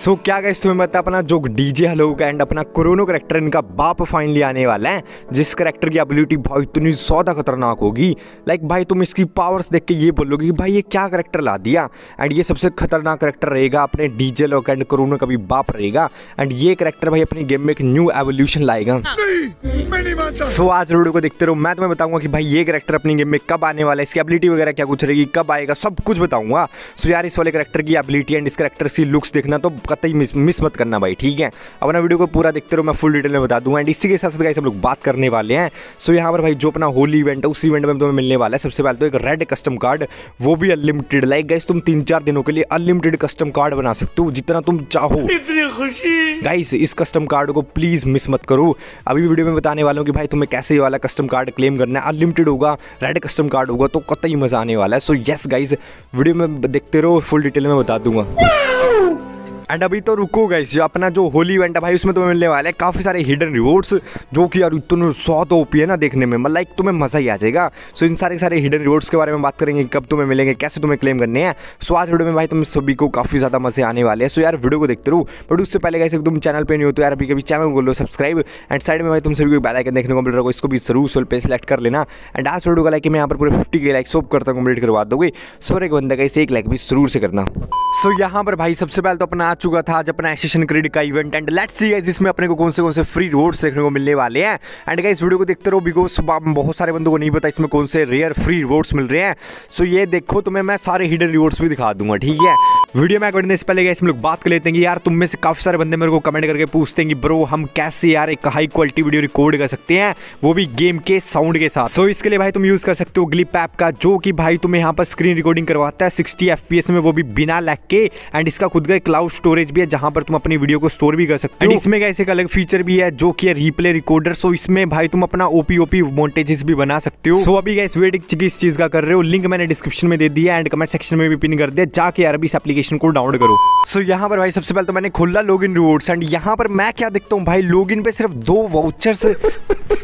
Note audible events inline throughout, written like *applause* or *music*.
सो so, क्या gas तुम्हें पता अपना जो डीजे हलोक एंड अपना कोरोनो करेक्टर इनका बाप फाइनली आने वाला है जिस करेक्टर की एबिलिटी भाई इतनी ज़्यादा खतरनाक होगी। लाइक भाई तुम इसकी पावर्स देख के ये बोलोगे कि भाई ये क्या करेक्टर ला दिया। एंड ये सबसे खतरनाक करेक्टर रहेगा अपने डीजे लोक एंड कोरोनो का भी बाप रहेगा। एंड ये करेक्टर भाई अपनी गेम में एक न्यू एवोल्यूशन लाएगा। सो आज वीडियो को देखते रहो। मैं तुम्हें बताऊँगा कि भाई ये करेक्टर अपनी गेम में कब आने वाला है इसकी एबिलिटी वगैरह क्या कुछ रहेगी कब आएगा सब कुछ बताऊँगा। सो यार इस वाले करेक्टर की एबिलिटी एंड इस करेक्टर की लुक्स देखना तो कतई मिस मिस मत करना भाई ठीक है? अपना वीडियो को पूरा देखते रहो मैं फुल डिटेल में बता दूँगा एंड इसी के साथ साथ हम लोग बात करने वाले हैं। सो यहाँ पर भाई जो अपना होली इवेंट है उस इवेंट में तुम्हें मिलने वाला है। सबसे पहले तो एक रेड कस्टम कार्ड वो भी अनलिमिटेड लाइक गाइस तुम तीन चार दिनों के लिए अनलिमिटेड कस्टम कार्ड बना सकते हो जितना तुम चाहो। इतनी खुशी। गाइस इस कस्टम कार्ड को प्लीज़ मिस मत करो। अभी वीडियो में बताने वाला हूँ कि भाई तुम्हें कैसे ये वाला कस्टम कार्ड क्लेम करना है। अनलिमिटेड होगा रेड कस्टम कार्ड होगा तो कतई मज़ा आने वाला है। सो यस गाइज़ वीडियो में देखते रहो फुल डिटेल में बता दूँगा। एंड अभी तो रुको जो अपना जो होली इवेंट है भाई, उसमें तुम्हें मिलने वाले हैं काफ़ी सारे हिडन रिवॉर्ड्स जो कि यार इतने सौ तो ओपी है ना देखने में। मतलब लाइक तुम्हें मज़ा ही आ जाएगा। सो इन सारे सारे हिडन रिवॉर्ड्स के बारे में बात करेंगे कब तुम्हें मिलेंगे, कैसे तुम्हें क्लेम करने हैं। सो आज वीडियो में भाई तुम सभी को काफ़ी ज़्यादा मज़े आने वाले हैं। सो यार वीडियो को देखते रहो। बट उससे पहले कैसे तुम चैनल पर नहीं हो तो यार अभी कभी चैनल को लो सब्सक्राइब एंड साइड में भाई तुम सभी को बेल आइकन देखने को मिल रहा है इसको भी ज़रूर सोल पे सेलेक्ट कर लेना। एंड आज वीडियो का लाइक मैं यहाँ पर पूरे फिफ्टी के लाइक सोप करता कंप्लीट करवा दोगे। सो एक बंदा का इसे एक लाइक भी ज़रूर से करना। सो यहाँ पर भाई सबसे पहले तो अपना चुका था आज अपना एशियन क्रेडिट का event and let's see guys इसमें अपने को कौन से कौन से फ्री रिवॉर्ड्स देखने को मिलने वाले हैं। एंड गाइस वीडियो को देखते रहो बिकॉज़ बहुत सारे बंदों को नहीं पता इसमें कौन से रेयर फ्री रिवॉर्ड्स मिल रहे हैं। सो ये देखो तुम्हें मैं सारे हिडन रिवॉर्ड्स भी दिखा दूँगा, ठीक है? वीडियो में बढ़ने से पहले गाइस हम लोग बात कर लेते हैं कि यार तुम में से काफ़ी सारे बंदे मेरे को कमेंट करके पूछते हैं कि ब्रो हम कैसे यार एक हाई क्वालिटी वीडियो रिकॉर्ड कर सकते हैं? वो भी गेम के साउंड के साथ। सो इसके लिए भाई तुम यूज़ कर सकते हो ग्लिप ऐप का जो कि भाई तुम्हें यहाँ पर स्क्रीन रिकॉर्डिंग करवाता है सिक्सटी एफ़ में वो भी बिना लैग के। एंड इसका खुद का क्लाउड स्टोरेज भी है जहाँ पर तुम अपनी वीडियो को स्टोर भी कर सकते हो। इसमें कैसे एक अलग फीचर भी है जो कि है रिप्ले रिकॉर्डर सो इसमें भाई तुम अपना ओपी ओपी मोन्टेजेस भी बना सकते हो। सो अभी गैस वेट किस चीज़ का कर रहे हो। लिंक मैंने डिस्क्रिप्शन में दे दिया एंड कमेंट सेक्शन में भी पिन कर दिया जाके यार अभी इस एप्लीकेशन को डाउनलोड करो। सो so, यहाँ पर भाई सबसे पहले तो मैंने खोला लॉग इन रिवॉर्ड्स एंड यहाँ पर मैं क्या देखता हूँ? भाई लॉग इन पे सिर्फ़ दो वाउचर्स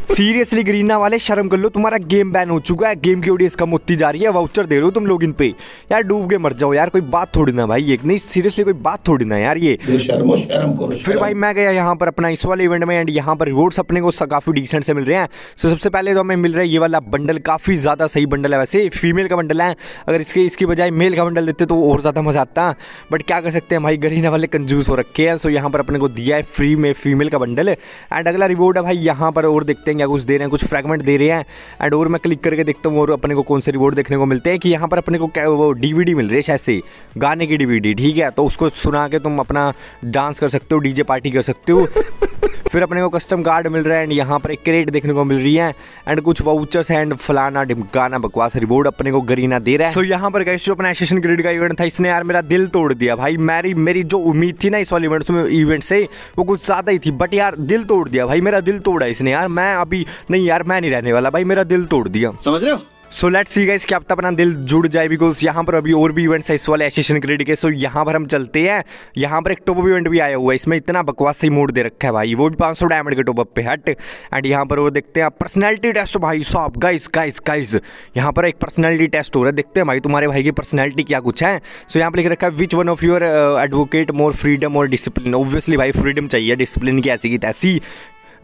सीरियसली ग्रीना वाले शर्म कर लो तुम्हारा गेम बैन हो चुका है। गेम की ऑडियंस कम होती जा रही है। वाउचर दे रहे हो तुम लॉग इन पे। यार डूब के मर जाओ यार कोई बात थोड़ी ना भाई। एक नहीं सीरियसली कोई बात थोड़ी ना यार ये। शर्म शर्म करो फिर भाई मैं गया यहाँ पर अपना इस वाले इवेंट में एंड यहाँ पर रिवॉर्ड्स अपने को काफ़ी डिसेंट से मिल रहे हैं। सो सबसे पहले तो हमें मिल रहा है ये वाला बंडल काफ़ी ज़्यादा सही बंडल है वैसे। फीमेल का बंडल है। अगर इसके इसकी बजाय मेल का बंडल देते तो और ज़्यादा मज़ा आता। बट क्या कर सकते हैं? भाई गरीना वाले कंजूस हो रखे हैं। सो यहाँ पर अपने को दिया है फ्री में फीमेल का बंडल एंड अगला रिवॉर्ड है भाई यहाँ पर और देखते हैं क्या कुछ दे रहे हैं कुछ फ्रेगमेंट दे रहे हैं। एंड और मैं क्लिक करके देखता हूँ और अपने को कौन से रिवॉर्ड देखने को मिलते हैं कि यहाँ पर अपने को क्या वो डीवीडी मिल रही है ऐसे गाने की डीवीडी ठीक है? तो उसको सुना के तुम अपना डांस कर सकते हो डीजे पार्टी कर सकते हो। *laughs* फिर अपने को कस्टम कार्ड मिल रहा है एंड यहाँ पर एक क्रेट देखने को मिल रही है। एंड कुछ वाउचर्स एंड फलाना डिमकाना बकवास रिवॉर्ड अपने को गरीना दे रहा है। सो so, यहाँ पर गए जो अपना एसेशन क्रेडिट का इवेंट था इसने यार मेरा दिल तोड़ दिया। भाई, मेरी मेरी जो उम्मीद थी ना इस वाले इवेंट में इवेंट से, वो कुछ ज़्यादा ही थी। बट यार, दिल तोड़ दिया। भाई, मेरा दिल तोड़ा इसने। यार, मैं अभी नहीं, यार, मैं नहीं रहने वाला। भाई, मेरा दिल तोड़ दिया। समझ रहे हो? सो लेट्स सी गाइस क्या अपना दिल जुड़ जाए बिकॉज़ यहाँ पर अभी और भी इवेंट्स है इस वाले एसेशन क्रेडिट के सो यहाँ पर हम चलते हैं। यहाँ पर एक टॉप इवेंट भी आया हुआ है, इसमें इतना बकवास ही मोड दे रखा है भाई। वो भी 500 डायमंड के टॉप पे, हट। एंड यहाँ पर वो देखते हैं पर्सनैलिटी टेस्ट भाई साहब गाइस गाइस गाइस यहाँ पर एक पर्सनैलिटी टेस्ट हो रहा है, देखते हैं भाई तुम्हारे भाई की पर्सनैलिटी क्या कुछ है। सो यहाँ पर लिख रखा है which one of your advocate more freedom और डिसिप्लिन ऑब्वियसली भाई फ्रीडम चाहिए डिसिप्लिन की ऐसी की तैसी।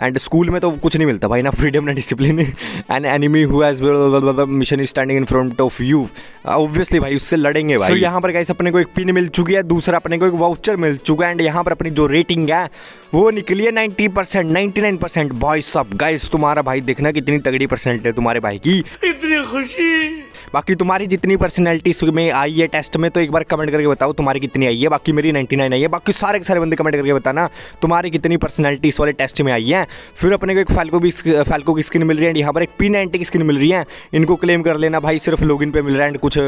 एंड स्कूल में तो कुछ नहीं मिलता भाई ना फ्रीडम ना discipline and enemy who has mission is standing in front of you obviously भाई उससे लड़ेंगे भाई। so, यहाँ पर गाइस अपने को एक पिन मिल चुकी है दूसरा अपने को एक वाउचर मिल चुका है एंड यहाँ पर अपनी जो रेटिंग है वो निकली है ninety percent ninety nine percent boy सब गाइस तुम्हारा भाई देखना कितनी तगड़ी परसेंट है तुम्हारे भाई की। इतनी खुशी। बाकी तुम्हारी जितनी पर्सनैलिटी में आई है टेस्ट में तो एक बार कमेंट करके बताओ तुम्हारी कितनी आई है। बाकी मेरी 99 आई है। बाकी सारे के सारे बंदे कमेंट करके बताना, तुम्हारी कितनी पर्सनैलिटी इस वाले टेस्ट में आई है। फिर अपने को एक फैल्को भी फैल्को की स्किन मिल रही है यहाँ पर एक पी नाइनटी की स्किन मिल रही है। इनको क्लेम कर लेना भाई, सिर्फ़ लॉग पे मिल रहा है एंड कुछ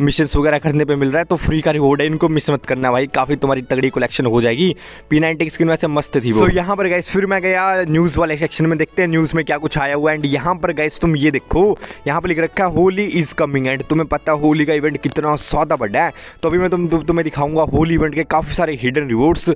मिशन वगैरह खरीदने पर मिल रहा है तो फ्री का रिवॉर्ड है। इनको मिस मत करना भाई, काफ़ी तुम्हारी तगड़ी कलेक्शन हो जाएगी। पी नाइनटी की स्किन वैसे मस्त थी वो। यहाँ पर गैस फिर मैं गया न्यूज़ वाले सेक्शन में, देखते हैं न्यूज़ में क्या कुछ आया हुआ एंड यहाँ पर गैस तुम ये देखो, यहाँ पर लिख रखा है होली इज़ कमिंग एंड तुम्हें पता है होली का इवेंट कितना सौदा बड़ा है तो अभी मैं तुम तुम्हें दिखाऊँगा होली इवेंट के काफ़ी सारे हिडन रिवॉर्ड्स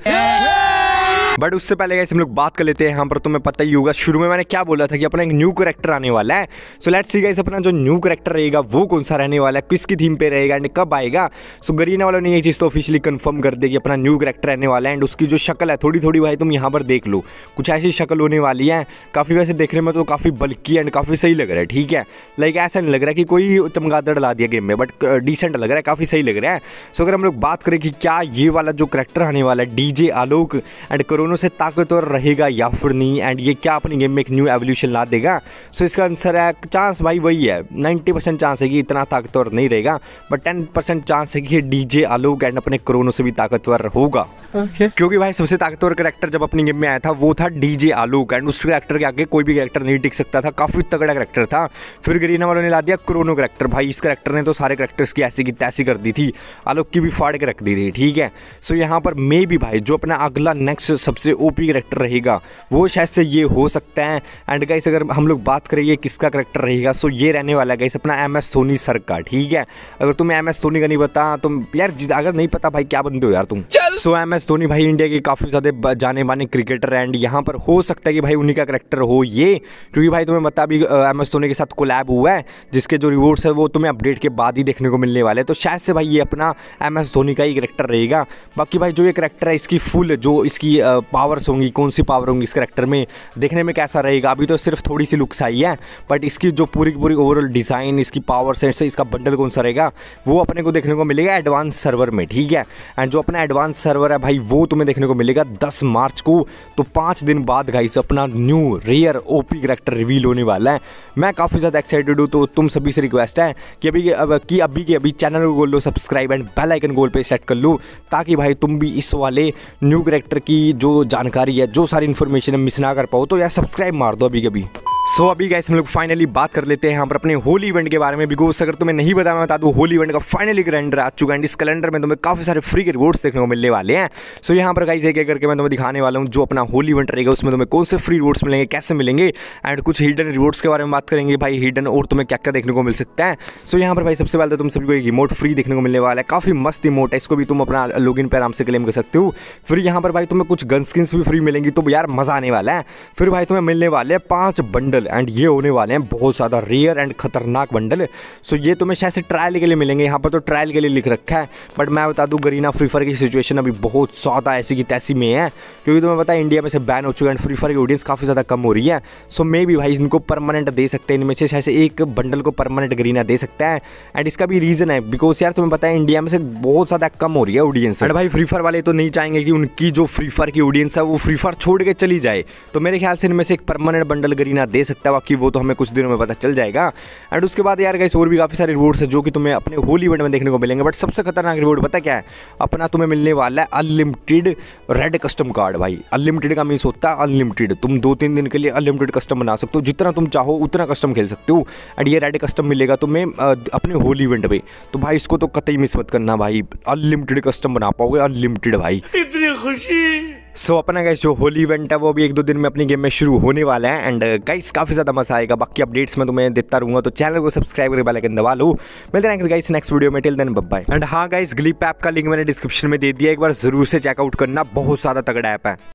बट उससे पहले गाइस हम लोग बात कर लेते हैं। यहाँ पर तुम्हें पता ही होगा, शुरू में मैंने क्या बोला था कि अपना एक न्यू करेक्टर आने वाला है। सो लेट्स सी गाइस अपना जो न्यू करेक्टर रहेगा, वो कौन सा रहने वाला है किसकी थीम पे रहेगा एंड कब आएगा। सो गरीना वालों ने ये चीज़ तो ऑफिशियली कंफर्म कर दी कि अपना न्यू करेक्टर रहने वाला है एंड उसकी जो शक्ल है थोड़ी थोड़ी भाई तुम यहाँ पर देख लो। कुछ ऐसी शक्ल होने वाली है, काफ़ी वैसे देखने में तो काफ़ी बल्कि एंड काफ़ी सही लग रहा है, ठीक है? लाइक ऐसा नहीं लग रहा है कि कोई चमगादड़ ला दिया गेम में बट डिसेंट लग रहा है, काफ़ी सही लग रहा है। सो अगर हम लोग बात करें कि क्या ये वाला जो करेक्टर आने वाला है डीजे आलोक एंड कोरोना से ताकतवर रहेगा या फिर नहीं? एंड ये क्या अपनी गेम में एक न्यू एवोल्यूशन ला देगा? सो इसका आंसर है चांस भाई वही है। नाइन्टी परसेंट चांस है कि इतना ताकतवर नहीं रहेगा बट टेन परसेंट चांस है कि डीजे आलोक एंड अपने कोरोना से भी ताकतवर होगा। Okay. क्योंकि भाई सबसे ताकतवर करेक्टर जब अपनी गेम में आया था वो था डीजे आलोक एंड उस करेक्टर के आगे कोई भी करेक्टर नहीं टिक सकता था। काफ़ी तगड़ा करेक्टर था। फिर गरीना वालों ने ला दिया क्रोनो करेक्टर भाई इस करेक्टर ने तो सारे करेक्टर्स की ऐसी की तैसी कर दी थी। आलोक की भी फाड़ के रख दी थी ठीक है? सो यहाँ पर मे भी भाई जो अपना अगला नेक्स्ट सबसे ओपी करेक्टर रहेगा। वो शायद से ये हो सकता है। एंड गाइस अगर हम लोग बात करें ये किसका करेक्टर रहेगा सो ये रहने वाला है गाइस अपना एम एस धोनी सर का ठीक है? अगर तुम्हें एम एस धोनी का नहीं पता तुम यार अगर नहीं पता भाई क्या बनते हो यार तुम? सो एम एस धोनी भाई इंडिया के काफ़ी ज़्यादा जाने माने क्रिकेटर है। एंड यहाँ पर हो सकता है कि भाई उन्हीं का करेक्टर हो ये क्योंकि भाई तुम्हें पता अभी एम एस धोनी के साथ कोलैब हुआ है जिसके जो रिवॉर्ड्स है वो तुम्हें अपडेट के बाद ही देखने को मिलने वाले तो शायद से भाई ये अपना एम एस धोनी का ही करेक्टर रहेगा। बाकी भाई जो ये करेक्टर है इसकी फुल जो इसकी पावर्स होंगी, कौन सी पावर होंगी इस करेक्टर में? देखने में कैसा रहेगा? अभी तो सिर्फ़ थोड़ी सी लुक्स आई है बट इसकी जो पूरी की पूरी ओवरऑल डिज़ाइन इसकी पावर सेट से इसका बंडल कौन सा रहेगा, वो अपने को देखने को मिलेगा एडवांस सर्वर में, ठीक है? एंड जो अपना एडवांस सर्वर है भाई, वो तुम्हें देखने को मिलेगा दस मार्च को। तो पाँच दिन बाद गाइस अपना new rare OP character reveal होने वाला है। मैं काफ़ी ज़्यादा एक्साइटेड हूँ तो तुम सभी से रिक्वेस्ट है कि अभी कि अभी के अभी चैनल को गोल लो सब्सक्राइब एंड बेल आइकन गोल पे सेट कर लो, ताकि भाई तुम भी इस वाले न्यू करेक्टर की जो जानकारी है, जो सारी इन्फॉर्मेशन है मिस ना कर पाओ तो यार सब्सक्राइब मार दो अभी कभी। सो so, अभी गाइस हम लोग फाइनली बात कर लेते हैं यहाँ पर अपने होली इवेंट के बारे में। बिकॉज़ अगर तुम्हें नहीं पता मैं बता दूँ होली इवेंट का फाइनली कैलेंडर आ चुका है। इस कैलेंडर में तुम्हें काफ़ी सारे फ्री के रिवॉर्ड्स देखने को मिलने वाले हैं। सो so, यहाँ पर गाइस एक एक करके मैं तुम्हें दिखाने वाला हूँ जो अपना होली इवेंट रहेगा उसमें तुम्हें कौन से फ्री रिवॉर्ड्स मिलेंगे कैसे मिलेंगे एंड कुछ हिडन रिवॉर्ड्स के बारे में बात करेंगे। भाई हिडन और तुम्हें क्या क्या देखने को मिल सकता है। सो यहाँ पर भाई सबसे पहले तो तुम सभी को एक इमोट फ्री देखने को मिलने वाला है। काफ़ी मस्त रिमोट है इसको भी तुम अपना लॉग इन पर आराम से क्लेम कर सकते हो। फिर यहाँ पर भाई तुम्हें कुछ गन स्किन्स भी फ्री मिलेंगी तो यार मज़ा आने वाला है। फिर भाई तुम्हें मिलने वाले हैं पाँच बंडल। एंड ये होने वाले हैं बहुत ज़्यादा रेयर एंड खतरनाक बंडल सो ये तुम्हें शायद से ट्रायल के लिए मिलेंगे। यहाँ पर तो ट्रायल के लिए लिख रखा है। बट मैं बता दूँ गरीना फ्री फायर की सिचुएशन अभी बहुत ज़्यादा ऐसी की तैसी में है। क्योंकि तुम्हें पता है इंडिया में से बैन हो चुका है फ्री फायर की ऑडियंस काफ़ी ज़्यादा कम हो रही है। सो मे भी भाई इनको परमानेंट दे सकते हैं। इनमें से शायद एक बंडल को परमानेंट गरीना दे सकता है। एंड इसका भी रीज़न है बिकॉज़ यार तुम्हें पता है इंडिया में से बहुत ज़्यादा कम हो रही है ऑडियंस एंड भाई फ्री फायर वाले तो नहीं चाहेंगे कि उनकी जो फ्री फायर की ऑडियंस है, वो फ्री फायर छोड़ के चली जाए। तो मेरे ख्याल से इनमें से एक परमानेंट बंडल गरीना दे सकता है बाकी वो तो हमें कुछ दिनों में पता चल जाएगा। एंड उसके बाद यार गाइस और भी काफ़ी सारे रिवॉर्ड्स है जो कि तुम्हें अपने होली इवेंट में देखने को मिलेंगे। बट सबसे खतरनाक रिवॉर्ड पता क्या है? अपना तुम्हें मिलने वाला है अनलिमिटेड रेड कस्टम कार्ड भाई। अनलिमिटेड का मीन्स होता है अनलिमिटेड तुम दो तीन दिन के लिए अनलिमिटेड कस्टम बना सकते हो। जितना तुम चाहो उतना कस्टम खेल सकते हो। एंड ये रेड कस्टम मिलेगा तुम्हें अपने होली इवेंट पे। तो भाई इसको तो कतई मिस मत करना भाई। अनलिमिटेड कस्टम बना पाओगे अनलिमिटेड भाई। इतनी खुशी। सो so, अपना गाइस जो होली इवेंट है वो भी एक दो दिन में अपनी गेम में शुरू होने वाला है एंड गाइस काफ़ी ज़्यादा मज़ा आएगा। बाकी अपडेट्स में तुम्हें देता रहूँगा तो चैनल को सब्सक्राइब करके बेल आइकन दबा लो। मिलते हैं गाइस नेक्स्ट वीडियो में टिल देन बाय एंड हाँ गाइस ग्लिप ऐप का लिंक मैंने डिस्क्रिप्शन में दे दिया एक बार ज़रूर से चेकआउट करना बहुत ज़्यादा तगड़ा ऐप है।